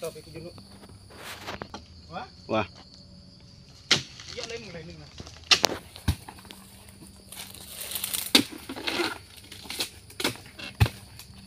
Wah? Wah.